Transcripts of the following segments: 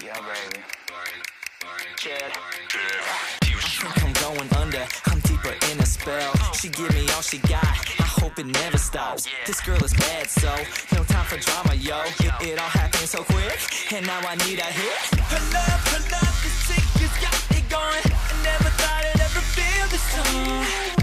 Yeah, baby. Chad. I'm going under, I'm deeper in a spell. She give me all she got, I hope it never stops. This girl is bad, so no time for drama, yo. It, it all happened so quick, and now I need a hit. Her love, her love, the has got me going. I never thought I'd ever feel this strong.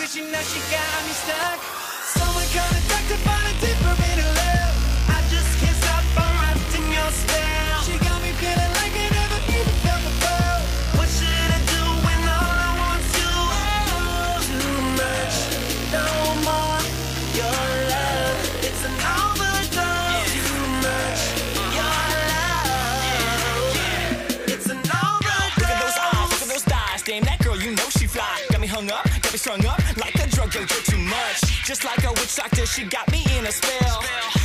Cause you know she got me stuck. Someone kinda talk to find a deeper in her love. I just can't stop, I'm wrapped in your spell. She got me feeling like I never even felt before. What should I do when all I want's you? Oh, too much, no more. Your love, it's an overdose. Too much, your love, it's an overdose. Look at those eyes, look at those thighs. Damn, that hung up, got me strung up like a drug, yo, you're too much. Just like a witch doctor, she got me in a spell.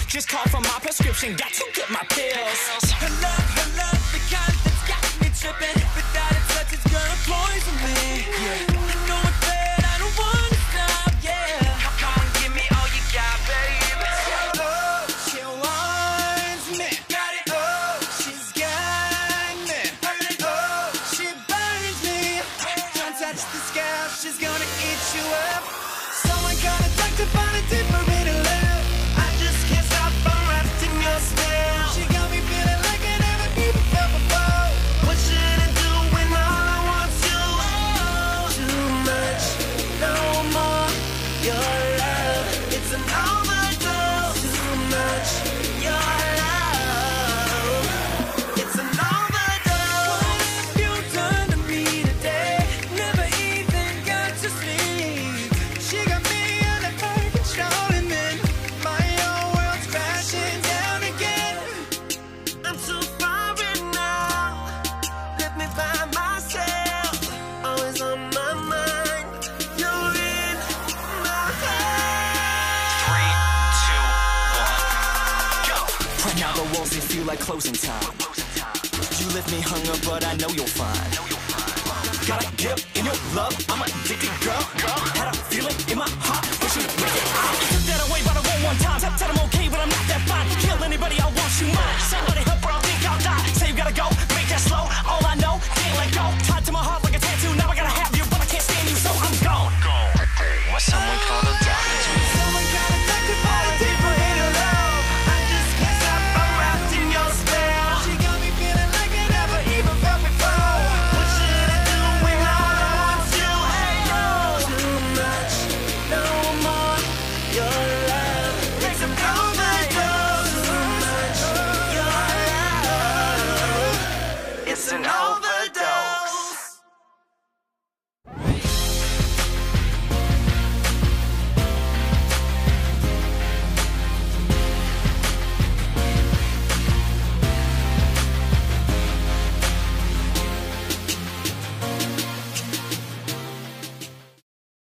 Just call for my prescription, got to get my pills. Her love, her love, the kind that's got me tripping. Love, it's now the walls they feel like closing time. You left me hung up, but I know you'll find. Gotta get in your love. I'm addicted, girl. Had a feeling in my heart, wishing to break it out. That away, but I won't one time. Tell, tell 'em okay, Listen an over.